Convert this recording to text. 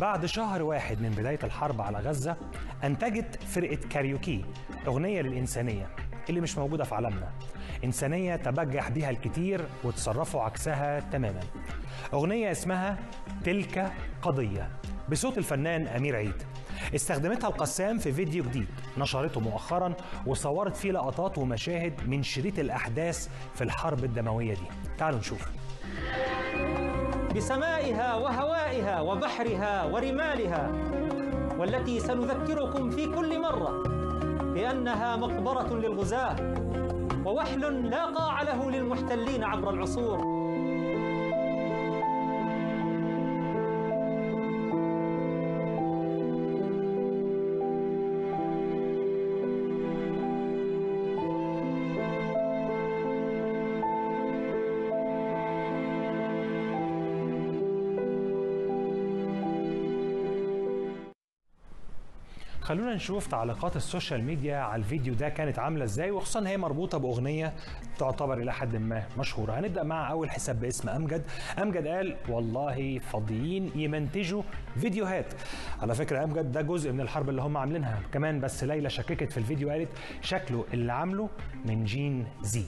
بعد شهر واحد من بداية الحرب على غزة أنتجت فرقة كاريوكي أغنية للإنسانية اللي مش موجودة في عالمنا. إنسانية تبجح بيها الكتير وتصرفوا عكسها تماما. أغنية اسمها تلك قضية بصوت الفنان أمير عيد. استخدمتها القسام في فيديو جديد نشرته مؤخرا وصورت فيه لقطات ومشاهد من شريط الأحداث في الحرب الدموية دي. تعالوا نشوف. بسمائها وهوائها وبحرها ورمالها والتي سنذكركم في كل مرة بأنها مقبرة للغزاة ووحل لا قاع له للمحتلين عبر العصور. خلونا نشوف تعليقات ال social media على الفيديو ده كانت عاملة إزاي وخصوصا هي مربوطة بأغنية تعتبر إلى حد ما مشهورة. هنبدأ مع أول حساب باسم أمجد. أمجد قال والله فاضيين يمنتجوا فيديوهات. على فكرة أمجد ده جزء من الحرب اللي هم عاملينها. كمان بس ليلى شككت في الفيديو قالت شكله اللي عامله من Gen Z.